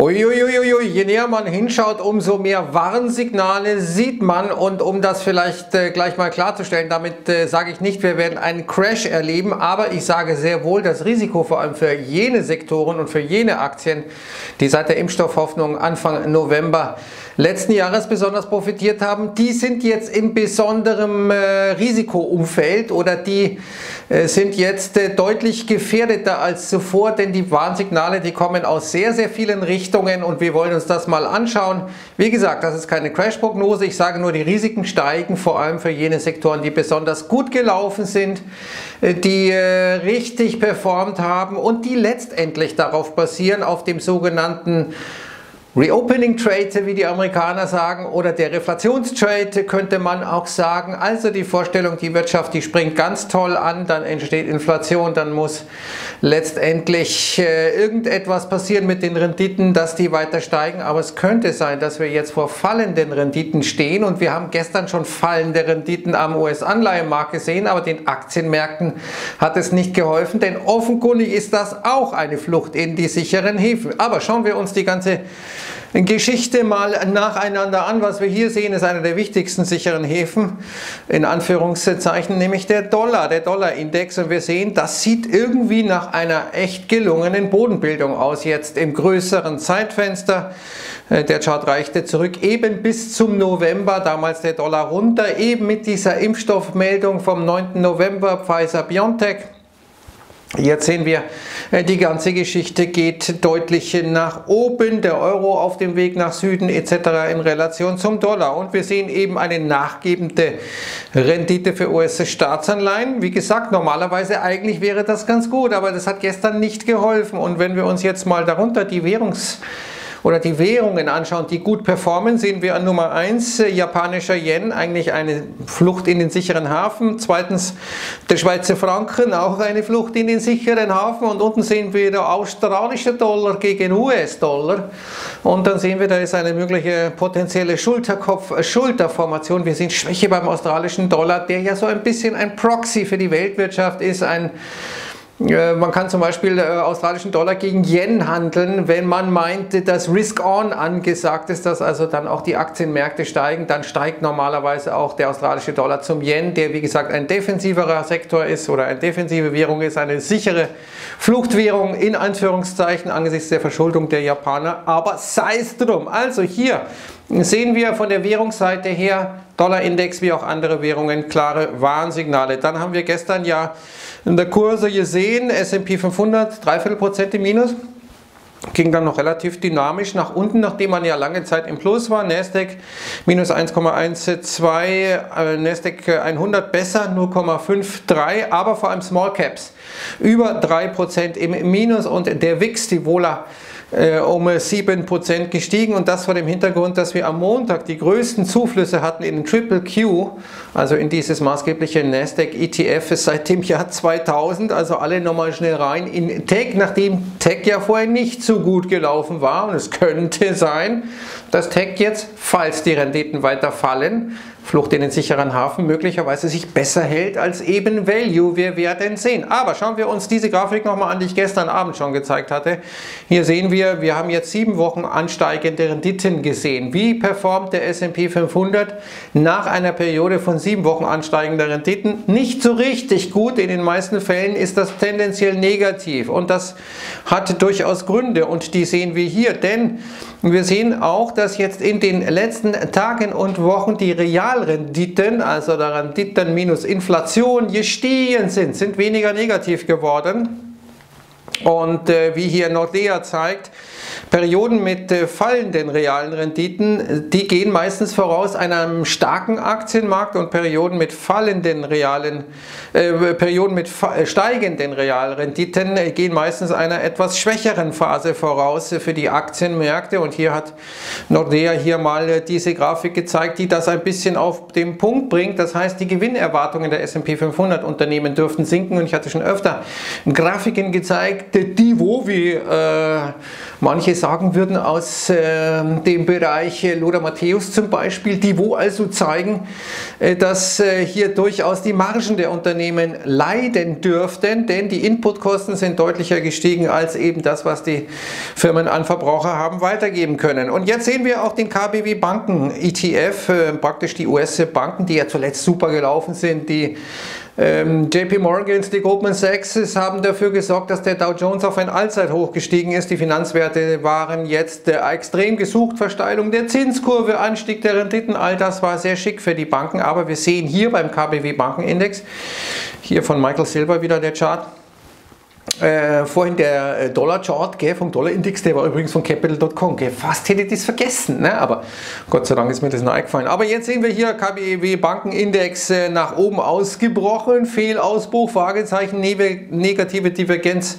Uiuiuiui, je näher man hinschaut, umso mehr Warnsignale sieht man. Und um das vielleicht äh, gleich mal klarzustellen, damit äh, sage ich nicht, wir werden einen Crash erleben, aber ich sage sehr wohl, das Risiko vor allem für jene Sektoren und für jene Aktien, die seit der Impfstoffhoffnung Anfang November letzten Jahres besonders profitiert haben, die sind jetzt in besonderem äh, Risikoumfeld oder die äh, sind jetzt äh, deutlich gefährdeter als zuvor, denn die Warnsignale, die kommen aus sehr, sehr vielen Richtungen und wir wollen uns das mal anschauen. Wie gesagt, das ist keine Crash-Prognose, ich sage nur, die Risiken steigen, vor allem für jene Sektoren, die besonders gut gelaufen sind, äh, die äh, richtig performt haben und die letztendlich darauf basieren, auf dem sogenannten Reopening Trade, wie die Amerikaner sagen, oder der Reflationstrade könnte man auch sagen. Also die Vorstellung, die Wirtschaft, die springt ganz toll an, dann entsteht Inflation, dann muss letztendlich äh, irgendetwas passieren mit den Renditen, dass die weiter steigen. Aber es könnte sein, dass wir jetzt vor fallenden Renditen stehen und wir haben gestern schon fallende Renditen am US-Anleihenmarkt gesehen, aber den Aktienmärkten hat es nicht geholfen, denn offenkundig ist das auch eine Flucht in die sicheren Häfen. Aber schauen wir uns die ganze Geschichte mal nacheinander an. Was wir hier sehen, ist einer der wichtigsten sicheren Häfen, in Anführungszeichen, nämlich der Dollar, der Dollarindex. Und wir sehen, das sieht irgendwie nach einer echt gelungenen Bodenbildung aus, jetzt im größeren Zeitfenster. Äh, der Chart reichte zurück eben bis zum November, damals der Dollar runter, eben mit dieser Impfstoffmeldung vom 9. November Pfizer-BioNTech. Jetzt sehen wir, äh, die ganze Geschichte geht deutlich nach oben, der Euro auf dem Weg nach Süden etc. in Relation zum Dollar. Und wir sehen eben eine nachgebende Rendite für US-Staatsanleihen. Wie gesagt, normalerweise eigentlich wäre das ganz gut, aber das hat gestern nicht geholfen. Und wenn wir uns jetzt mal darunter die Währungs oder die Währungen anschauen, die gut performen, sehen wir an Nummer 1 äh, japanischer Yen, eigentlich eine Flucht in den sicheren Hafen. Zweitens der Schweizer Franken, auch eine Flucht in den sicheren Hafen. Und unten sehen wir der australische Dollar gegen US-Dollar. Und dann sehen wir, da ist eine mögliche potenzielle Schulterkopf-Schulterformation. Wir sehen Schwäche beim australischen Dollar, der ja so ein bisschen ein Proxy für die Weltwirtschaft ist, ein man kann zum Beispiel äh, australischen Dollar gegen Yen handeln, wenn man meint, dass Risk-On angesagt ist, dass also dann auch die Aktienmärkte steigen, dann steigt normalerweise auch der australische Dollar zum Yen, der wie gesagt ein defensiverer Sektor ist oder eine defensive Währung ist, eine sichere Fluchtwährung in Anführungszeichen angesichts der Verschuldung der Japaner, aber sei es drum. Also hier sehen wir von der Währungsseite her, Dollarindex wie auch andere Währungen, klare Warnsignale. Dann haben wir gestern ja in der Kurse gesehen, S&P 500, dreiviertel Prozent im Minus. Ging dann noch relativ dynamisch nach unten, nachdem man ja lange Zeit im Plus war. Nasdaq minus 1,12, äh, Nasdaq 100 besser 0,53, aber vor allem Small Caps über 3% im Minus und der WIX, die Wohler äh, um 7% gestiegen. Und das vor dem Hintergrund, dass wir am Montag die größten Zuflüsse hatten in Triple Q, also in dieses maßgebliche Nasdaq ETF seit dem Jahr 2000, also alle nochmal schnell rein in Tech, nachdem Tech ja vorher nicht so gut gelaufen war. Und es könnte sein, dass Tech jetzt, falls die Renditen weiter fallen, Flucht in den sicheren Hafen möglicherweise sich besser hält als eben Value. Wir werden sehen. Aber schauen wir uns diese Grafik nochmal an, die ich gestern Abend schon gezeigt hatte. Hier sehen wir, wir haben jetzt sieben Wochen ansteigende Renditen gesehen. Wie performt der S&P 500 nach einer Periode von sieben Wochen ansteigender Renditen? Nicht so richtig gut. In den meisten Fällen ist das tendenziell negativ. Und das hat durchaus Gründe. Und die sehen wir hier. Denn wir sehen auch, dass jetzt in den letzten Tagen und Wochen die real Realrenditen, also der Renditen minus Inflation, gestiegen sind, sind weniger negativ geworden. Und äh, wie hier Nordea zeigt, Perioden mit äh, fallenden realen Renditen, die gehen meistens voraus einem starken Aktienmarkt und Perioden mit fallenden realen, äh, Perioden mit äh, steigenden Realrenditen äh, gehen meistens einer etwas schwächeren Phase voraus für die Aktienmärkte und hier hat Nordea hier mal diese Grafik gezeigt, die das ein bisschen auf den Punkt bringt. Das heißt, die Gewinnerwartungen der S&P 500 Unternehmen dürften sinken und ich hatte schon öfter Grafiken gezeigt, zeigt Divo, wie äh, manche sagen würden, aus äh, dem Bereich Lothar Matthäus zum Beispiel, Divo also zeigen, äh, dass äh, hier durchaus die Margen der Unternehmen leiden dürften, denn die Inputkosten sind deutlicher gestiegen als eben das, was die Firmen an Verbraucher haben weitergeben können. Und jetzt sehen wir auch den KBW Banken ETF, äh, praktisch die US-Banken, die ja zuletzt super gelaufen sind, die ähm, JP Morgans, die Goldman Sachs haben dafür gesorgt, dass der Dow Jones auf ein Allzeithoch gestiegen ist. Die Finanzwerte waren jetzt äh, extrem gesucht. Versteilung der Zinskurve, Anstieg der Renditen, all das war sehr schick für die Banken. Aber wir sehen hier beim KBW Bankenindex, hier von Michael Silver wieder der Chart, äh, vorhin der äh, Dollar-Chart vom Dollar-Index, der war übrigens von Capital.com. Fast hätte ich das vergessen, ne? aber Gott sei Dank ist mir das noch eingefallen. Aber jetzt sehen wir hier KBW Bankenindex äh, nach oben ausgebrochen, Fehlausbruch, Fragezeichen, negative Divergenz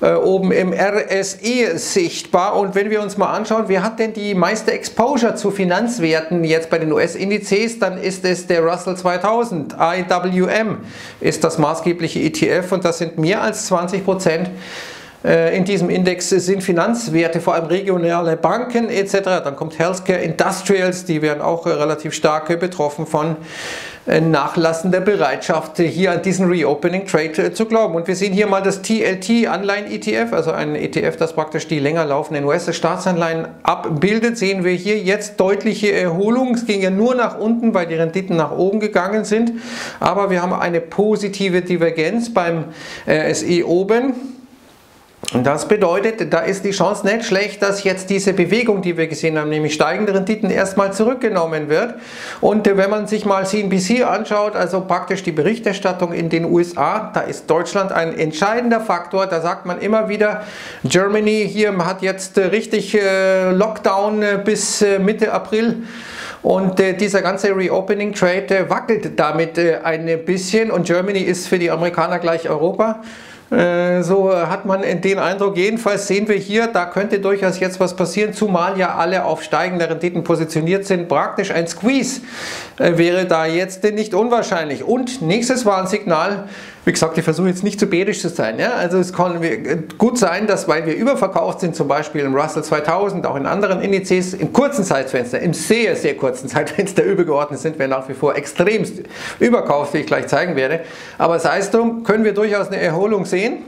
äh, oben im RSE sichtbar. Und wenn wir uns mal anschauen, wer hat denn die meiste Exposure zu Finanzwerten jetzt bei den US-Indizes, dann ist es der Russell 2000. IWM ist das maßgebliche ETF und das sind mehr als 20 Prozent äh, in diesem Index sind Finanzwerte, vor allem regionale Banken etc. Dann kommt Healthcare, Industrials, die werden auch relativ stark betroffen von äh, nachlassender Bereitschaft, hier an diesen Reopening Trade äh, zu glauben. Und wir sehen hier mal das TLT Anleihen ETF, also ein ETF, das praktisch die länger laufenden US-Staatsanleihen abbildet. Sehen wir hier jetzt deutliche Erholung. Es ging ja nur nach unten, weil die Renditen nach oben gegangen sind. Aber wir haben eine positive Divergenz beim SE oben. Und das bedeutet, da ist die Chance nicht schlecht, dass jetzt diese Bewegung, die wir gesehen haben, nämlich steigende Renditen, erstmal zurückgenommen wird. Und wenn man sich mal CNBC anschaut, also praktisch die Berichterstattung in den USA, da ist Deutschland ein entscheidender Faktor. Da sagt man immer wieder, Germany hier hat jetzt richtig äh, Lockdown äh, bis äh, Mitte April. Und äh, dieser ganze Reopening Trade äh, wackelt damit äh, ein bisschen und Germany ist für die Amerikaner gleich Europa. Äh, so hat man den Eindruck, jedenfalls sehen wir hier, da könnte durchaus jetzt was passieren, zumal ja alle auf steigende Renditen positioniert sind. Praktisch ein Squeeze äh, wäre da jetzt nicht unwahrscheinlich. Und nächstes Warnsignal, wie gesagt, ich versuche jetzt nicht zu bädisch zu sein. Ja? Also es kann gut sein, dass weil wir überverkauft sind, zum Beispiel im Russell 2000, auch in anderen Indizes, im kurzen Zeitfenster, im sehr, sehr kurzen Zeitfenster übergeordnet sind wir nach wie vor extremst überkauft, wie ich gleich zeigen werde. Aber sei es drum, können wir durchaus eine Erholung sehen.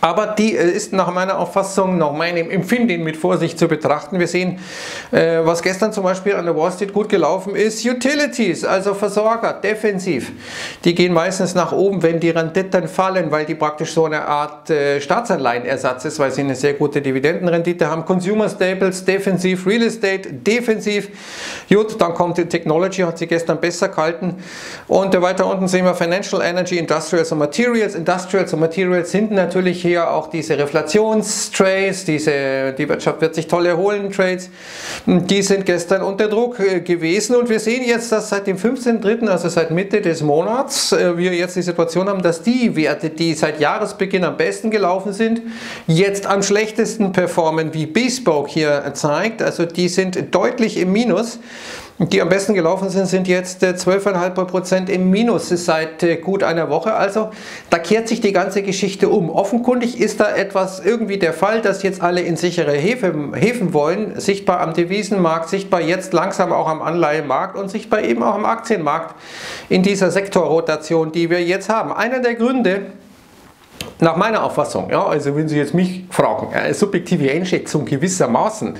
Aber die äh, ist nach meiner Auffassung, nach meinem Empfinden mit Vorsicht zu betrachten. Wir sehen, äh, was gestern zum Beispiel an der Wall Street gut gelaufen ist. Utilities, also Versorger, defensiv. Die gehen meistens nach oben, wenn die Renditen fallen, weil die praktisch so eine Art äh, Staatsanleihenersatz ist, weil sie eine sehr gute Dividendenrendite haben. Consumer Staples, defensiv. Real Estate, defensiv. Gut, dann kommt die Technology, hat sie gestern besser gehalten. Und weiter unten sehen wir Financial Energy, Industrials und Materials. Industrials und Materials sind natürlich hier auch diese Reflationstrades, diese, die Wirtschaft wird sich toll erholen, Trades, die sind gestern unter Druck äh, gewesen und wir sehen jetzt, dass seit dem 15.3., also seit Mitte des Monats, äh, wir jetzt die Situation haben, dass die Werte, die seit Jahresbeginn am besten gelaufen sind, jetzt am schlechtesten performen, wie Bespoke hier zeigt, also die sind deutlich im Minus. Die am besten gelaufen sind, sind jetzt 12,5% äh, im Minus seit äh, gut einer Woche. Also da kehrt sich die ganze Geschichte um. Offenkundig ist da etwas irgendwie der Fall, dass jetzt alle in sichere Häfen, wollen. Sichtbar am Devisenmarkt, sichtbar jetzt langsam auch am Anleihenmarkt und sichtbar eben auch am Aktienmarkt in dieser Sektorrotation, die wir jetzt haben. Einer der Gründe, nach meiner Auffassung, ja, also wenn Sie jetzt mich fragen, eine subjektive Einschätzung gewissermaßen.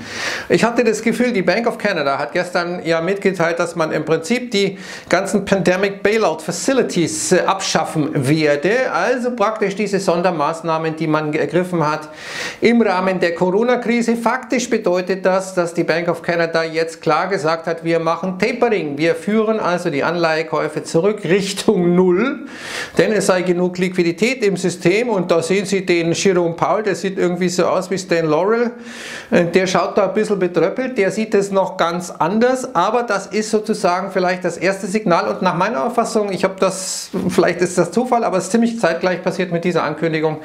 Ich hatte das Gefühl, die Bank of Canada hat gestern ja mitgeteilt, dass man im Prinzip die ganzen Pandemic Bailout Facilities äh, abschaffen werde, also praktisch diese Sondermaßnahmen, die man ergriffen hat im Rahmen der Corona-Krise. Faktisch bedeutet das, dass die Bank of Canada jetzt klar gesagt hat, wir machen Tapering, wir führen also die Anleihekäufe zurück Richtung Null, denn es sei genug Liquidität im System und da sehen Sie den Jerome Paul, der sieht irgendwie so aus wie Stan Laurel. Der schaut da ein bisschen betröppelt, der sieht es noch ganz anders, aber das ist sozusagen vielleicht das erste Signal und nach meiner Auffassung, ich habe das, vielleicht ist das Zufall, aber es ist ziemlich zeitgleich passiert mit dieser Ankündigung,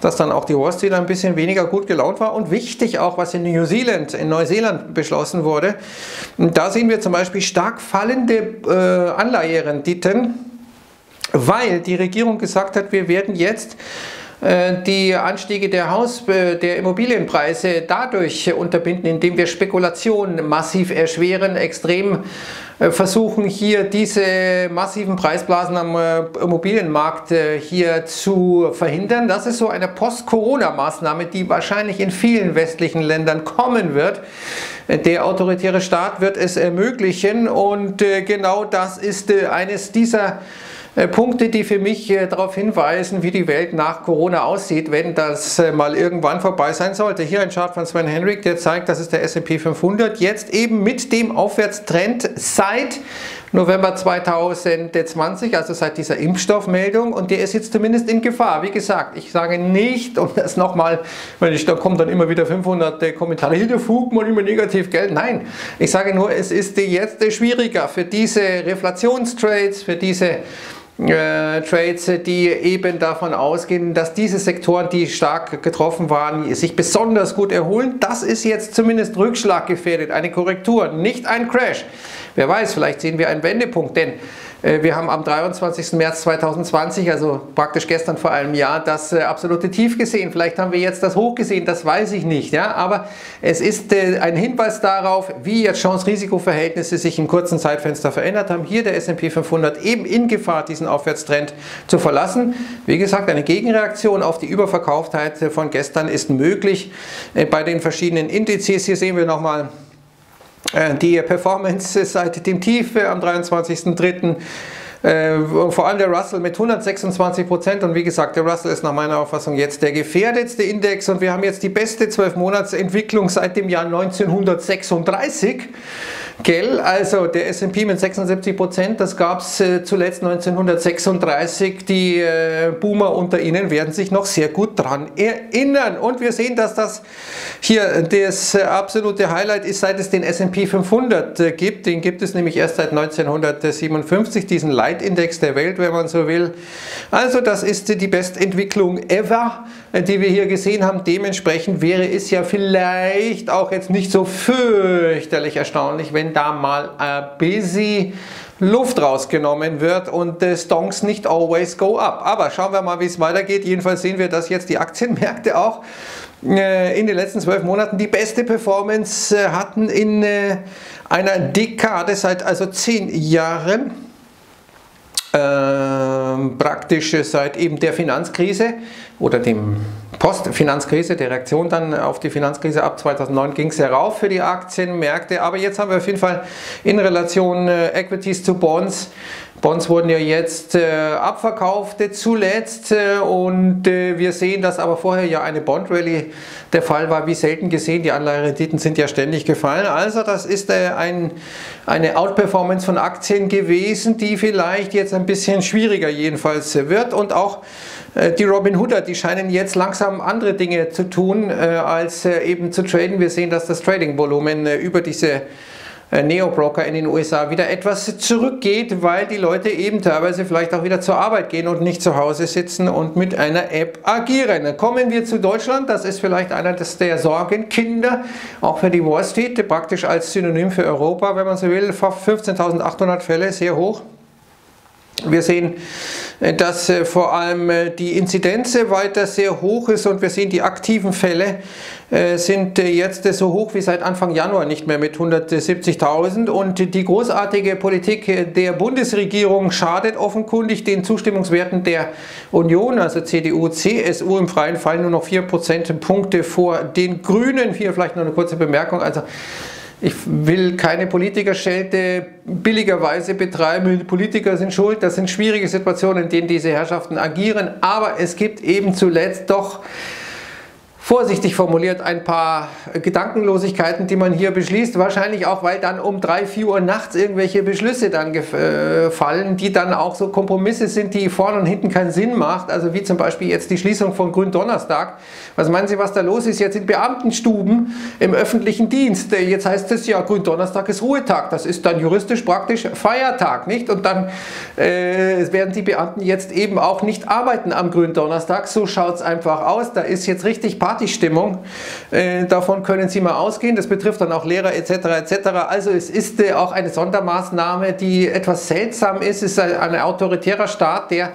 dass dann auch die Wall Street ein bisschen weniger gut gelaunt war und wichtig auch, was in New Zealand, in Neuseeland beschlossen wurde. Da sehen wir zum Beispiel stark fallende äh, Anleiherenditen weil die Regierung gesagt hat, wir werden jetzt äh, die Anstiege der Haus, äh, der Immobilienpreise dadurch unterbinden, indem wir Spekulationen massiv erschweren, extrem äh, versuchen hier diese massiven Preisblasen am Immobilienmarkt hier zu verhindern. Das ist so eine Post-Corona-Maßnahme, die wahrscheinlich in vielen westlichen Ländern kommen wird. Der autoritäre Staat wird es ermöglichen und genau das ist eines dieser Punkte, die für mich äh, darauf hinweisen, wie die Welt nach Corona aussieht, wenn das äh, mal irgendwann vorbei sein sollte. Hier ein Chart von Sven Henrik, der zeigt, das ist der S&P 500, jetzt eben mit dem Aufwärtstrend seit November 2020, also seit dieser Impfstoffmeldung und der ist jetzt zumindest in Gefahr. Wie gesagt, ich sage nicht, um das nochmal, weil ich, da kommen dann immer wieder 500 Kommentare, hier der Fug mal immer negativ Geld. Nein, ich sage nur, es ist jetzt schwieriger für diese Reflationstrades, für diese äh, Trades, die eben davon ausgehen, dass diese Sektoren, die stark getroffen waren, sich besonders gut erholen. Das ist jetzt zumindest rückschlaggefährdet, eine Korrektur, nicht ein Crash. Wer weiß, vielleicht sehen wir einen Wendepunkt, denn wir haben am 23. März 2020, also praktisch gestern vor einem Jahr, das äh, absolute Tief gesehen. Vielleicht haben wir jetzt das Hoch gesehen, das weiß ich nicht. Ja? Aber es ist äh, ein Hinweis darauf, wie jetzt Chance-Risiko-Verhältnisse sich im kurzen Zeitfenster verändert haben. Hier der S&P 500 eben in Gefahr, diesen Aufwärtstrend zu verlassen. Wie gesagt, eine Gegenreaktion auf die Überverkauftheit von gestern ist möglich bei den verschiedenen Indizes. Hier sehen wir nochmal äh, die Performance seit dem Tief am 23.03. Äh, vor allem der Russell mit 126 Prozent und wie gesagt, der Russell ist nach meiner Auffassung jetzt der gefährdetste Index und wir haben jetzt die beste 12 Monats Entwicklung seit dem Jahr 1936. Gell, also der S&P mit 76 Prozent, das gab es äh, zuletzt 1936. Die äh, Boomer unter Ihnen werden sich noch sehr gut daran erinnern. Und wir sehen, dass das hier das äh, absolute Highlight ist, seit es den S&P 500 äh, gibt. Den gibt es nämlich erst seit 1957, diesen Leitindex der Welt, wenn man so will. Also das ist die Bestentwicklung ever, die wir hier gesehen haben. Dementsprechend wäre es ja vielleicht auch jetzt nicht so fürchterlich erstaunlich, wenn da mal ein busy Luft rausgenommen wird und die Stonks nicht always go up. Aber schauen wir mal, wie es weitergeht. Jedenfalls sehen wir, dass jetzt die Aktienmärkte auch äh, in den letzten zwölf Monaten die beste Performance äh, hatten in äh, einer Dekade seit also zehn Jahren. Ähm, praktisch seit eben der Finanzkrise oder dem Post-Finanzkrise, der Reaktion dann auf die Finanzkrise ab 2009 ging es herauf für die Aktienmärkte, aber jetzt haben wir auf jeden Fall in Relation äh, Equities zu Bonds Bonds wurden ja jetzt äh, abverkauft zuletzt äh, und äh, wir sehen, dass aber vorher ja eine Bond Rally der Fall war, wie selten gesehen. Die Anleiherenditen sind ja ständig gefallen. Also das ist äh, ein, eine Outperformance von Aktien gewesen, die vielleicht jetzt ein bisschen schwieriger jedenfalls wird und auch die Robin Hooder, die scheinen jetzt langsam andere Dinge zu tun, äh, als eben zu traden. Wir sehen, dass das Trading-Volumen über diese äh, Neo-Broker in den USA wieder etwas zurückgeht, weil die Leute eben teilweise vielleicht auch wieder zur Arbeit gehen und nicht zu Hause sitzen und mit einer App agieren. Kommen wir zu Deutschland, das ist vielleicht einer der Sorgenkinder, auch für die Wall Street, praktisch als Synonym für Europa, wenn man so will, 15.800 Fälle, sehr hoch. Wir sehen, äh, dass äh, vor allem äh, die Inzidenz weiter sehr hoch ist und wir sehen, die aktiven Fälle sind jetzt so hoch wie seit Anfang Januar nicht mehr mit 170.000 und die großartige Politik der Bundesregierung schadet offenkundig den Zustimmungswerten der Union, also CDU, CSU im freien Fall nur noch 4 Prozentpunkte vor den Grünen. Hier vielleicht noch eine kurze Bemerkung, also ich will keine Politikerschelte billigerweise betreiben. Politiker sind schuld. Das sind schwierige Situationen, in denen diese Herrschaften agieren. Aber es gibt eben zuletzt doch vorsichtig formuliert ein paar Gedankenlosigkeiten, die man hier beschließt. Wahrscheinlich auch, weil dann um 3, 4 Uhr nachts irgendwelche Beschlüsse dann äh, fallen, die dann auch so Kompromisse sind, die vorne und hinten keinen Sinn macht. Also wie zum Beispiel jetzt die Schließung von Gründonnerstag. Was meinen Sie, was da los ist jetzt in Beamtenstuben im öffentlichen Dienst? Jetzt heißt es ja, Gründonnerstag ist Ruhetag. Das ist dann juristisch praktisch Feiertag, nicht? Und dann äh, werden die Beamten jetzt eben auch nicht arbeiten am Gründonnerstag. So schaut es einfach aus. Da ist jetzt richtig Party Partystimmung. Äh, davon können Sie mal ausgehen. Das betrifft dann auch Lehrer etc. etc. Also es ist äh, auch eine Sondermaßnahme, die etwas seltsam ist. Es ist ein, autoritärer Staat, der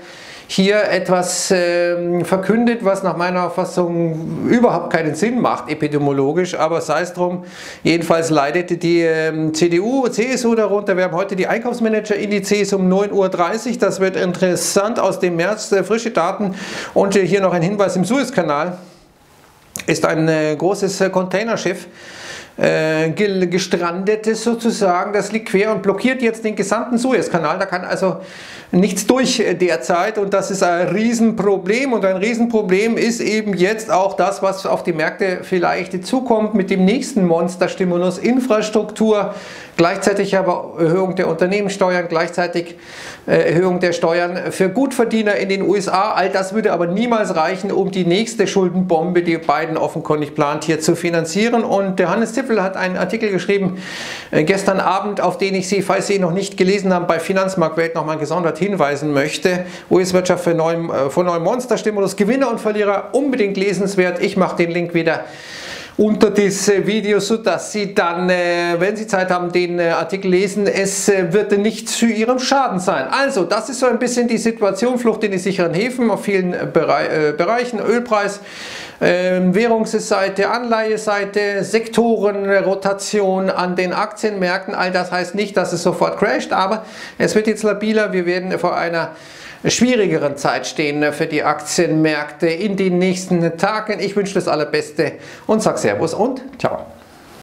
hier etwas äh, verkündet, was nach meiner Auffassung überhaupt keinen Sinn macht, epidemiologisch, aber sei es drum. Jedenfalls leidet die äh, CDU, CSU darunter. Wir haben heute die Einkaufsmanager-Indizes um 9.30 Uhr. Das wird interessant aus dem März, äh, frische Daten. Und hier noch ein Hinweis im Suezkanal ist ein äh, großes äh, Containerschiff äh, gestrandet sozusagen. Das liegt quer und blockiert jetzt den gesamten Suezkanal. Da kann also nichts durch derzeit und das ist ein Riesenproblem und ein Riesenproblem ist eben jetzt auch das, was auf die Märkte vielleicht zukommt mit dem nächsten Monsterstimulus Infrastruktur, gleichzeitig aber Erhöhung der Unternehmenssteuern, gleichzeitig äh, Erhöhung der Steuern für Gutverdiener in den USA. All das würde aber niemals reichen, um die nächste Schuldenbombe, die Biden offenkundig plant, hier zu finanzieren. Und der Hannes Tippel hat einen Artikel geschrieben äh, gestern Abend, auf den ich Sie, falls Sie ihn noch nicht gelesen haben, bei Finanzmarktwelt nochmal gesondert hinweisen möchte. US-Wirtschaft für neuen, äh, neuem Monsterstimulus, Gewinner und Verlierer, unbedingt lesenswert. Ich mache den Link wieder unter das Video, sodass Sie dann, äh, wenn Sie Zeit haben, den äh, Artikel lesen. Es äh, wird nicht zu Ihrem Schaden sein. Also, das ist so ein bisschen die Situation, Flucht in die sicheren Häfen auf vielen Bereichen, Ölpreis, Währungsseite, Anleiheseite, Sektorenrotation an den Aktienmärkten. All das heißt nicht, dass es sofort crasht, aber es wird jetzt labiler. Wir werden vor einer schwierigeren Zeit stehen für die Aktienmärkte in den nächsten Tagen. Ich wünsche das Allerbeste und sage Servus und ciao.